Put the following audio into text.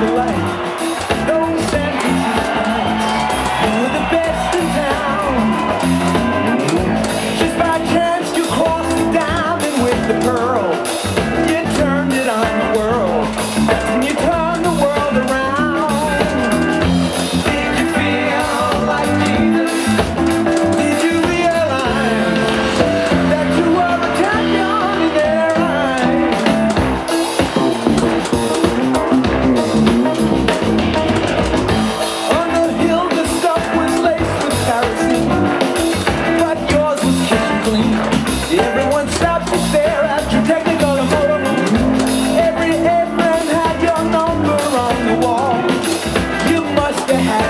the light. much to have.